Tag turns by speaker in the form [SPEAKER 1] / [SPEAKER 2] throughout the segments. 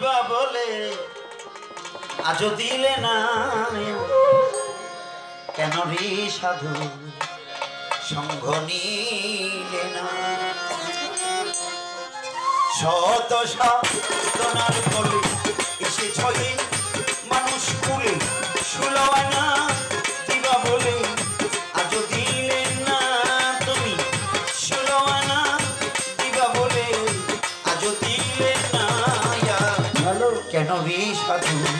[SPEAKER 1] বা বলে। আজ দিলে না কেন রে সাধু? সঙ্গ নিলে না। শত সাধনার করে এসে ছয় মানুষ কুলে। না হবে সাধু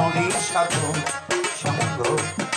[SPEAKER 1] নদীর সাধু
[SPEAKER 2] সমুদ্র।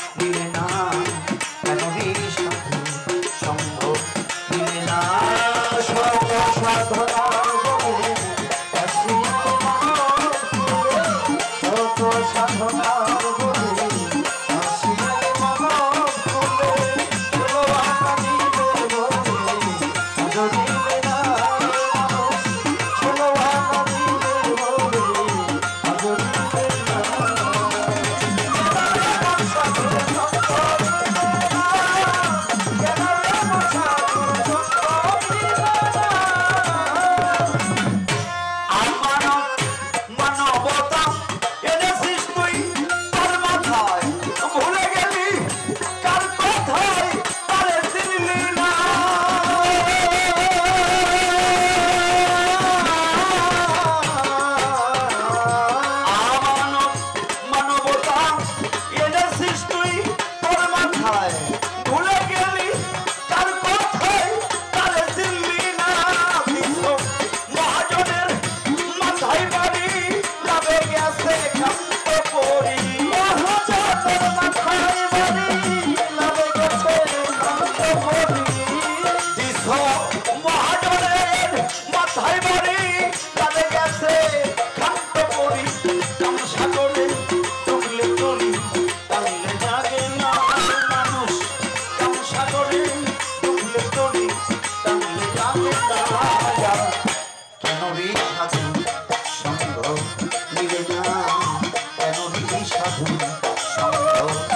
[SPEAKER 2] 아우.